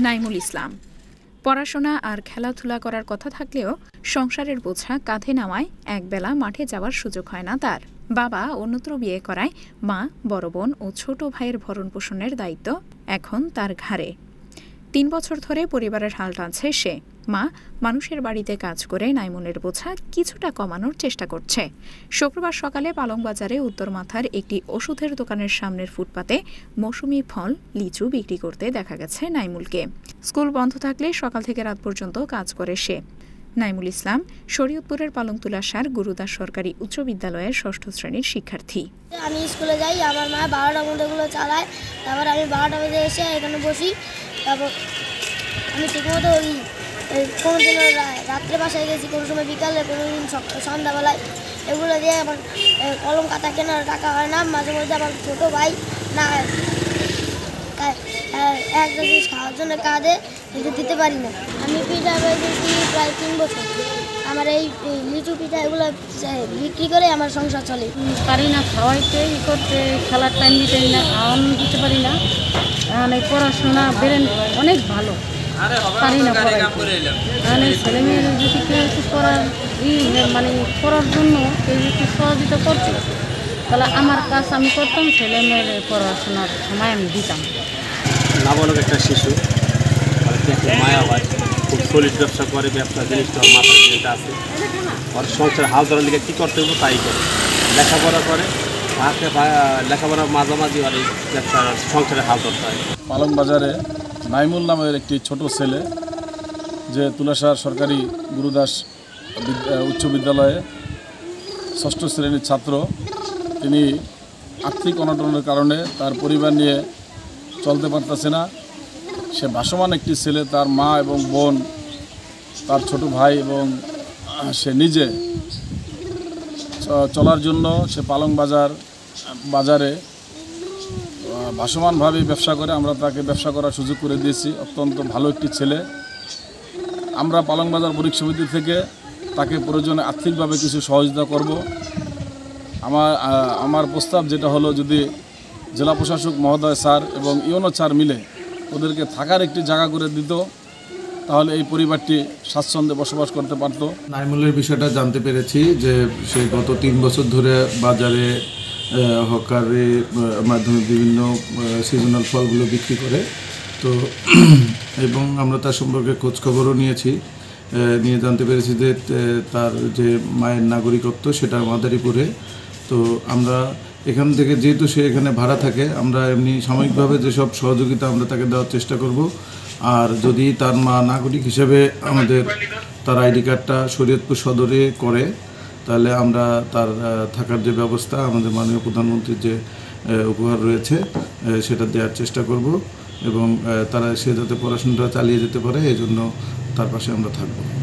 নাইমুল ইসলাম। পড়াশোনা আর খেলাধুলা করার কথা থাকলেও সংসারের বোঝা কাঁধে নামায়, একবেলা মাঠে যাওয়ার সুযোগ হয় না তার। বাবা অন্যত্র বিয়ে করায়, মা, বড় বোন ও ছোট ভাইয়ের ভরণ পোষণের দায়িত্ব এখন তার ঘাড়ে। তিন বছর ধরে পরিবারের হাল টানছে সে। মা, মানুষের বাড়িতে কাজ করে নাইমুনের বোঝা কিছুটা কমানোর চেষ্টা করছে। শুক্রবার সকালে পালং বাজারে উত্তর মাথার একটি ওষুধের দোকানের সামনের ফুটপাতে মৌসুমি ফল, লিচু বিক্রি করতে দেখা গেছে নাইমুলকে। স্কুল বন্ধ থাকলে সকাল থেকে রাত পর্যন্ত কাজ করে সে। নাইমুল ইসলাম, শরীয়তপুরের পালংতুলা সার গুরুদাস সরকারি উচ্চ বিদ্যালয়ের ষষ্ঠ শ্রেণির শিক্ষার্থী। আমি স্কুলে যাই, আমার মা বারোটা মধ্যেগুলো চালায়, তারপর আমি বারোটা বেজে এসে এখানে বসি, তারপর আমি ঠিকমতো কোনো দিন রাত্রে বাসায় গেছি, কোনো সময় বিকালে, কোনো দিন সন্ধ্যাবেলায়। এগুলো দিয়ে আমার কলম, খাতা কেনার টাকা হয় না, মাঝে মধ্যে আমার ছোটো ভাই না একটা জিনিস খাওয়ার জন্য কাঁদে, কিন্তু দিতে পারি না। আমি পিঠা বেঁধেছি প্রায় তিন বছর। আমার এই লিচু পিঠা এগুলো বিক্রি করে আমার সংসার চলে। পারি না, খাওয়াইতে, ই করতে, খেলার টাইম দিতে না, খাওয়ানো দিতে পারি না। এই পড়াশোনা বেরেন অনেক ভালো। পারি না পড়াইতে। এখন ছেলে মেয়ের যদি কেউ একটু পড়ার ই মানে পড়ার জন্য কেউ সহযোগিতা করতো তাহলে আমার কাজ আমি করতাম ছেলে মেয়ের পড়াশোনার সময় আমি দিতাম। নাবালক একটা শিশু মায়া হয় খুব সলিড ব্যবসা করে ব্যবসা জিনিসটা মাথার আছে। ওর সংসার হাল ধরার লিগে কী করতে হবে তাই করে। লেখাপড়া করে তাকে লেখাপড়ার মাঝামাঝি আর এই ব্যবসার সংসারে হাল ধরতে হয়। পালন বাজারে নাইমুল নামের একটি ছোট ছেলে যে তুলাসার সরকারি গুরুদাস উচ্চ বিদ্যালয়ে ষষ্ঠ শ্রেণির ছাত্র। তিনি আর্থিক অনটনের কারণে তার পরিবার নিয়ে চলতে পারতেছে না। সে ভাসমান একটি ছেলে, তার মা এবং বোন, তার ছোট ভাই এবং সে নিজে চলার জন্য সে পালং বাজার, বাজারে ভাসমানভাবে ব্যবসা করে আমরা তাকে ব্যবসা করার সুযোগ করে দিয়েছি। অত্যন্ত ভালো একটি ছেলে। আমরা পালংবাজার পরীক্ষা সমিতি থেকে তাকে প্রয়োজনে আর্থিকভাবে কিছু সহযোগিতা করব। আমার আমার প্রস্তাব যেটা হলো যদি জেলা প্রশাসক মহোদয় স্যার এবং ইউনো স্যার মিলে ওদেরকে থাকার একটি জায়গা করে দিত, তাহলে এই পরিবারটি স্বাচ্ছন্দ্যে বসবাস করতে পারতো। নাইমুলের বিষয়টা জানতে পেরেছি যে সে গত তিন বছর ধরে বাজারে হকারে মাধ্যমে বিভিন্ন সিজনাল ফলগুলো বিক্রি করে। তো, এবং আমরা তার সম্পর্কে খোঁজখবরও নিয়েছি। নিয়ে জানতে পেরেছি যে তার যে মায়ের নাগরিকত্ব সেটা মাদারীপুরে তো আমরা এখান থেকে যেহেতু সে এখানে ভাড়া থাকে, আমরা এমনি সাময়িকভাবে যেসব সহযোগিতা আমরা তাকে দেওয়ার চেষ্টা করব। আর যদি তার মা নাগরিক হিসেবে আমাদের তার আইডি কার্ডটা শরীয়তপুর সদরে করে তাহলে আমরা তার থাকার যে ব্যবস্থা আমাদের মাননীয় প্রধানমন্ত্রীর যে উপহার রয়েছে সেটা দেওয়ার চেষ্টা করব এবং তারা সে যাতে পড়াশোনাটা চালিয়ে যেতে পারে এই জন্য তার পাশে আমরা থাকব।